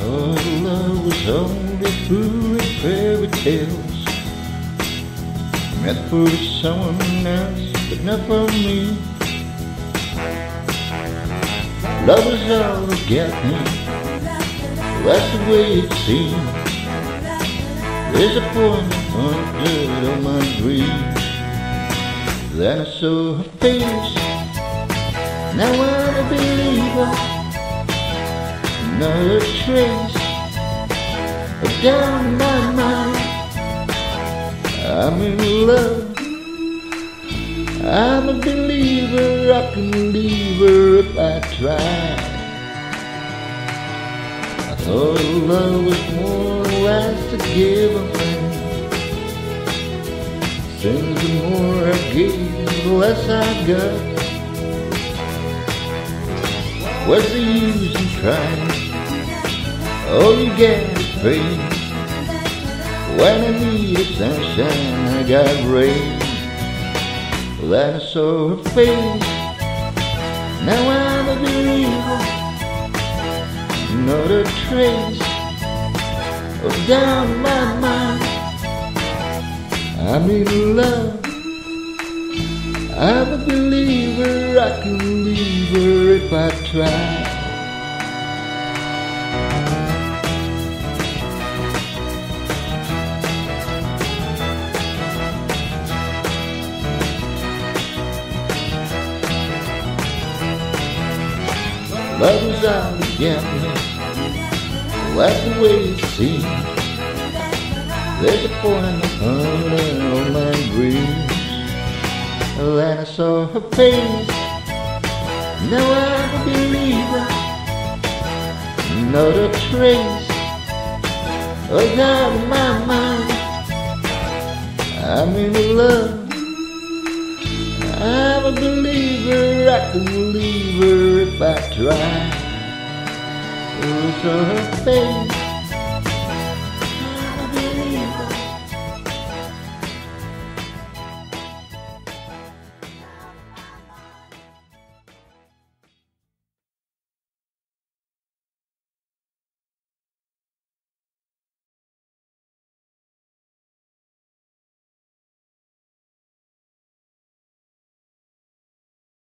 Oh, love was only foolish fairy tales. Meant for someone else, but not for me. Love was all that got me. That's the way it seemed There's a point under all my dreams Then I saw her face Now I'm a believer not a trace of doubt in my mind. I'm in love. I'm a believer. I can leave her if I try. I thought love was more or less a. Since the more I gave, the less I got. What's the use in trying? All you get is pain. When I needed sunshine, I got rain. Then I saw her face. Now I'm a believer. Not a trace of in my mind. I'm in love. I'm a believer. I can leave her if I try. Love is out again. That's the way it seems. There's a point under all my dreams. Then I saw her face. Now I'm a believer. Not a trace of doubt in my mind. I'm in love. I'm a believer, I can believe her if I try. Oh, saw her face.